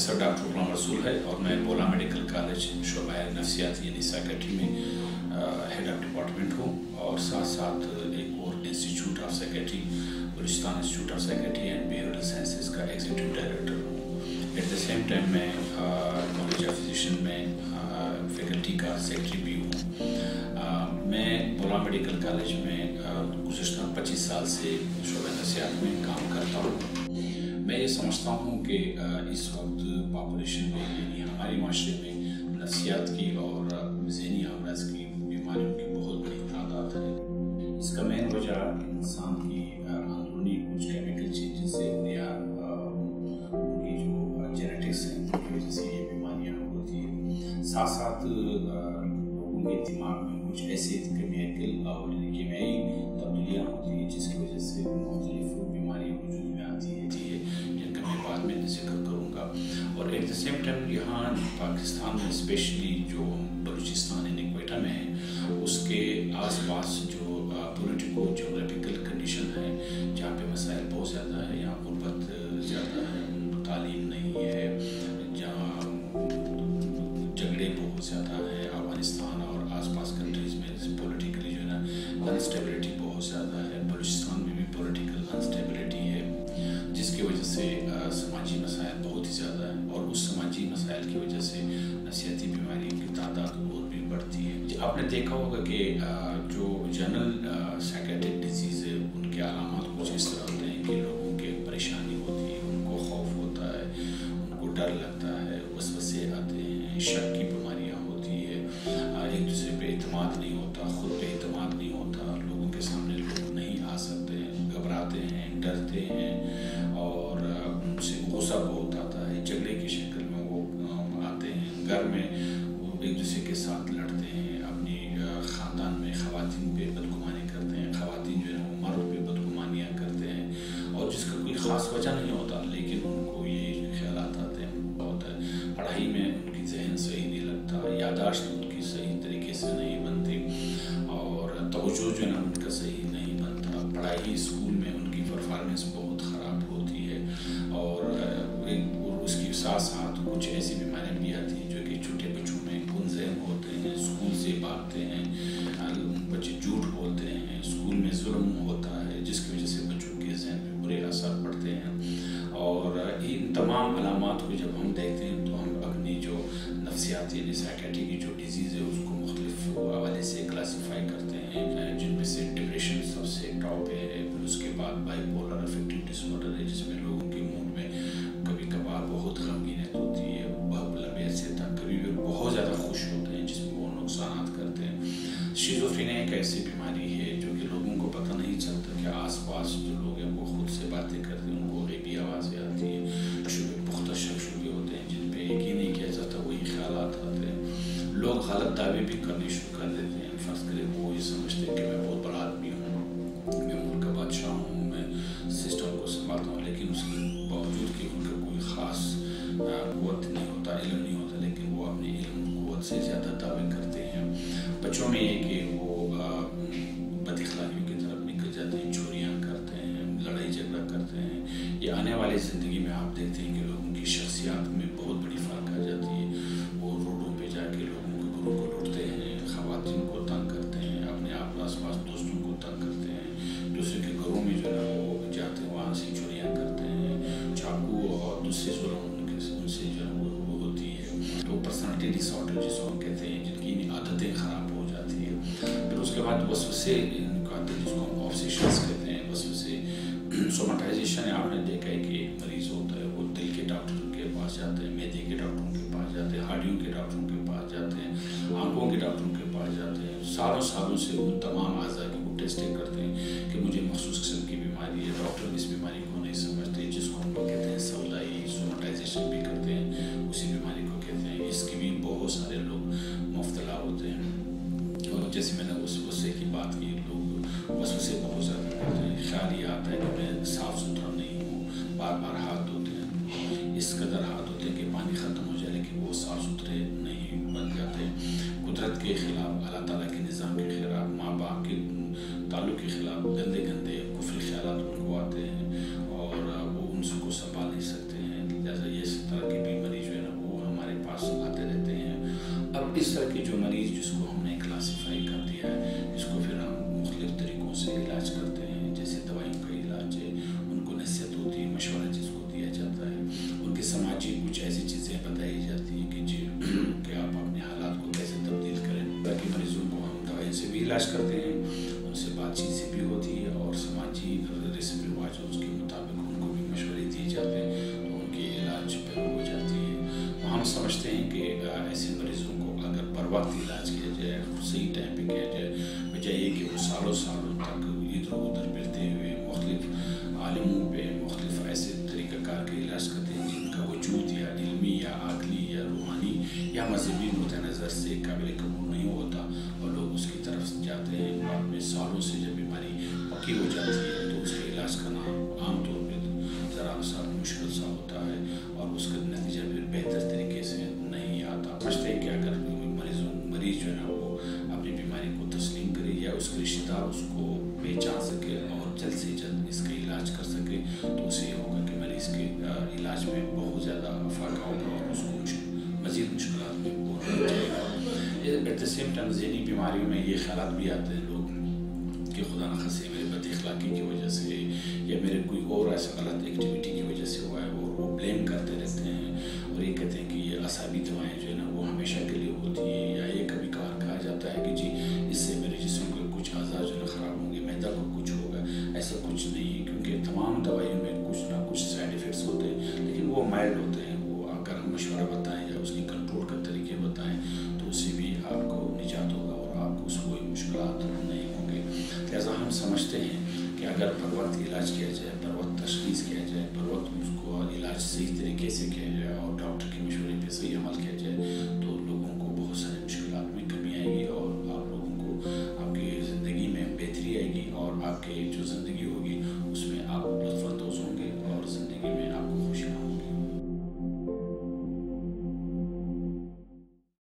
Professor doctor Ghulam رسول ہے اور میں بولا میڈیکل کالج شعبہ نفسیات یعنی سائیکٹری میں ہیڈ آف ڈپارٹمنٹ ہوں اور ساتھ ساتھ ایک اور institute of psychiatry Balochistan institute of psychiatry and behavioural sciences کا ایگزیکٹو ڈائریکٹر ہوں۔ ایٹ دا سیم ٹائم میں کالج آف فزیشن میں فیکلٹی کا سیکٹری بھی ہوں۔ میں بولا میڈیکل کالج میں گزشتہ پچیس سال سے شعبہ نفسیات میں کام کرتا ہوں۔ میں یہ سمجھتا ہوں کہ اس وقت پاپولیشن میں یعنی ہماری معاشرے میں نفسیات کی اور ذہنی امراض کی بیماریوں کی بہت بڑی تعداد ہے۔ اس کا مین وجہ انسان کی اندرونی کچھ کیمیکل چینجز سے یا ان کی جو جینیٹکس ہیں، ان کی وجہ سے یہ بیماریاں ہوتی ہیں۔ ساتھ ساتھ لوگوں کے دماغ میں کچھ ایسے کیمیکل اور کیمیائی تبدیلیاں ہوتی ہیں جس کی وجہ سے مختلف بیماریاں وجود میں آتی ہیں۔ جی، بعد میں ذکر کروں گا۔ اور ایٹ دا سیم ٹائم یہاں پاکستان میں اسپیشلی جو بلوچستان یعنی کوئٹہ میں ہے، اس کے آس پاس جو پولیٹیکو جغرافیکل کنڈیشن ہے، جہاں پہ مسائل بہت زیادہ ہے یہاں غربت زیادہ ہے، تعلیم نہیں ہے، جہاں جھگڑے بہت زیادہ ہے افغانستان انسٹیبلٹی بہت زیادہ ہے بلوچستان میں بھی پولیٹیکل انسٹیبلٹی ہے جس کی وجہ سے سماجی مسائل بہت ہی زیادہ ہیں اور اس سماجی مسائل کی وجہ سے نفسیاتی بیماریوں کی تعداد اور بھی بڑھتی ہے آپ نے دیکھا ہوگا کہ جو جنرل سائیکیٹرک ڈیزیز ہے ان کے علامات کچھ اس طرح ہوتے ہیں کہ لوگوں کے پریشانی خاص وجہ نہیں ہوتا، لیکن ان کو یہ خیالات آتے ہیں، بہت پڑھائی میں ان کی ذہن صحیح نہیں لگتا یاداشت ان کی صحیح طریقے سے نہیں بنتی، اور توجہ جو ہے نا، ان کا صحیح نہیں بنتا۔ پڑھائی اسکول میں ان کی پرفارمنس بہت خراب ہوتی ہے، اور اس کے ساتھ ساتھ کچھ ایسی بھی تمام علامات کو جب ہم دیکھتے ہیں تو ہم اپنی جو نفسیاتی یعنی سائیکیٹری کی جو ڈیزیز ہے، اس کو مختلف حوالے سے کلاسیفائی کرتے ہیں، جن میں سے ڈپریشن سب سے ٹاپ ہے، پھر اس کے بعد بائی پولر دعوے بھی کرنے شروع کر دیتے ہیں فرض کرے وہ یہ سمجھتے ہیں کہ میں بہت بڑا آدمی ہوں میں ملک کا بادشاہ ہوں میں سسٹم کو سنبھالتا ہوں لیکن اس کے باوجود کہ ان کا کوئی خاص قوت نہیں ہوتا علم نہیں ہوتا لیکن وہ اپنی علم قوت سے زیادہ دعوے کرتے ہیں بچوں میں یہ کہ وہ بد اخلاقیوں کی طرف نکل جاتے ہیں چوریاں کرتے ہیں لڑائی جھگڑا کرتے ہیں یہ آنے والی زندگی میں آپ دیکھتے ہیں کہ لوگوں کی شخصیات میں خواتین کو تنگ کرتے ہیں، اپنے آپ آس پاس دوستوں کو تنگ کرتے ہیں۔ دوسرے کے گھروں میں جو ہے وہ جاتے ہیں، وہاں سے چوریاں کرتے ہیں۔ چاقو اور دوسرے ظلم ان ان سے جو ہے وہ ہوتی ہے۔ تو پرسنالٹی ڈس آڈر جس کو ہم کہتے ہیں، جن کی عادتیں خراب ہو جاتی ہیں۔ پھر اس کے بعد وسوسے جس کو ہم آفسیشنس کہتے ہیں، وسوسے۔ سوماٹائزیشن ہے۔ آپ نے دیکھا ہے کہ مریض ہوتا ہے، وہ دل کے ڈاکٹر کے پاس جاتے ہیں، میدے کے ڈاکٹروں کے پاس جاتے ہیں ہاڈیوں کے ڈاکٹروں کے پاس جاتے ہیں، آنکھوں کے ڈاکٹروں کے پاس جاتے ہیں۔ سالوں سالوں سے ان تمام اعضاء کی وہ ٹیسٹنگ کرتے ہیں کہ مجھے مخصوص قسم کی بیماری ہے۔ ڈاکٹر اس بیماری کو نہیں سمجھتے، جس کو ہم لوگ کہتے ہیں سودائی سوماٹائزیشن بھی کرتے ہیں، اسی بیماری کو کہتے ہیں۔ اس کی بھی بہت سارے لوگ مبتلا ہوتے ہیں۔ جو جیسے میں نے اس غصے کی بات کی لوگ وسوسے بہت زیادہ کرتے ہیں خیال یہ آتا ہے کہ میں صاف ستھرا نہیں ہوں بار بار ہاتھ دھوتے ہیں اس قدر ہاتھ دھوتے ہیں کہ پانی ختم ہو جائے لیکن وہ صاف ستھرے نہیں بن جاتے قدرت کے خلاف اللہ تعالیٰ کے نظام کے خلاف ماں باپ کے تعلق کے خلاف گندے گندے کفر خیالات ان کو آتے ہیں اور وہ ان سے کو سنبھال نہیں سکتے ہیں لہٰذا یہ اس طرح کی بیماری جو ہے نا وہ ہمارے پاس آتے رہتے ہیں اب اس طرح کی جو مریض جس کو وقت علاج کیا جائے صحیح ٹائم پہ کیا جائے بجائے یہ کہ وہ سالوں سالوں تک ادھر ادھر ملتے ہوئے مختلف عالموں پہ مختلف ایسے طریقہ کار کے علاج کرتے ہیں جن کا وجود یا علمی یا عقلی یا روحانی یا مذہبی نقطۂ نظر سے قابل قبول نہیں ہوتا اور لوگ اس کی طرف جاتے ہیں بعد میں سالوں سے جب بیماری پکی ہو جاتی ہے تو اس کے علاج کرنا عام طور پہ ذرا سا مشکل سا ہوتا ہے اور اس کا نتیجہ پھر بہتر طریقے سے نہیں آتا سمجھتے ہیں کہ اگر مریض جو ہے نا، وہ اپنی بیماری کو تسلیم کرے یا اس کے رشتہ دار اس کو پہچان سکے اور جلد سے جلد اس کا علاج کر سکے، تو اسے یہ ہوگا کہ مریض کے علاج میں بہت زیادہ فرق ہوگا اور اس کو مزید مشکلات میں پورا جائے گا۔ ایٹ دا سیم ٹائم ذہنی بیماریوں میں یہ خیالات بھی آتے ہیں۔ سے میرے بد اخلاقی کی وجہ سے یا میرے کوئی اور ایسا غلط ایکٹیویٹی کی وجہ سے ہوا ہے اور وہ بلیم کرتے رہتے ہیں اور یہ کہتے ہیں کہ یہ اعصابی دوائیں جو ہے نا، وہ ہمیشہ کے لیے ہوتی ہیں یا یہ کبھی کار کہا جاتا ہے کہ جی اس سے میرے جسم کے کچھ اعضاء جو ہے خراب ہوں گے میدا کو کچھ ہوگا، ایسا کچھ نہیں ہے، کیونکہ تمام دوائیوں ہم سمجھتے ہیں کہ اگر پر وقت علاج کیا جائے پر وقت تشخیص کیا جائے پر وقت اس کو علاج صحیح طریقے سے کیا جائے اور ڈاکٹر کے مشورے پہ صحیح عمل کیا جائے، تو